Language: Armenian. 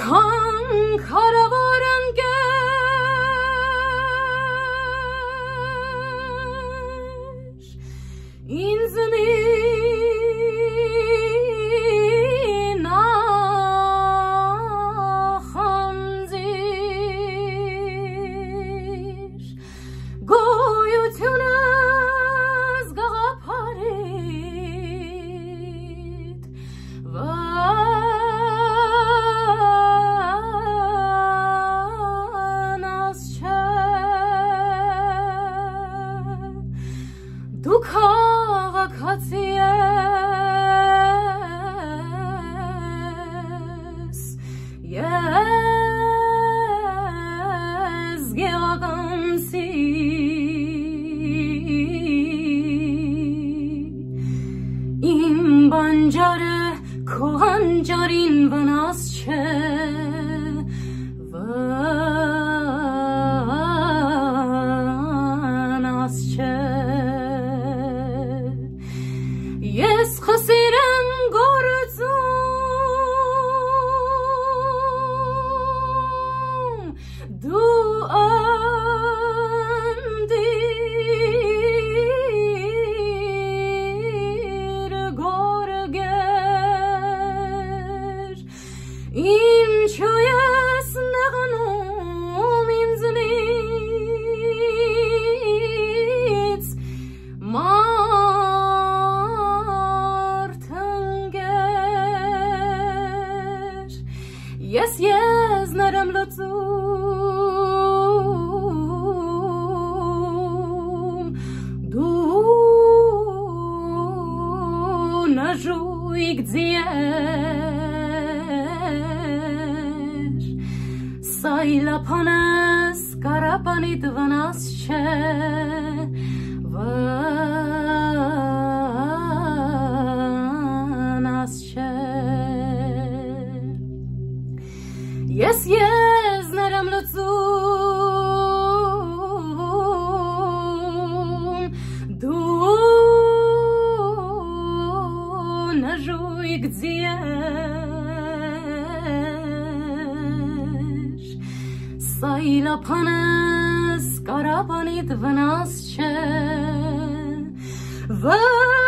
کان کاروارنگش این زمین դու քաղաքացի ես ես գեղականցի իմ բանջարը քո անջարին վնաս չէ վնաս ինչու ես նեղանում ինձնից, մարդ ընկեր, ես եզներ եմ լծում, դու նժույգ ձիեր, սայլապանես կարապանիտ վնաս չէ, վնաս չէ, Ես եզներ եմ լծում, դու նժույգ ձիեր, սայլապանես կարապանիտ վնաս չէ, վնաս